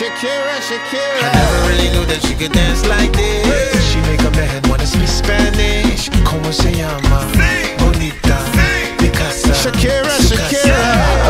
Shakira, Shakira. I never really knew that she could dance like this. She make a man wanna speak Spanish. Como se llama? Bonita. Picasa. Shakira.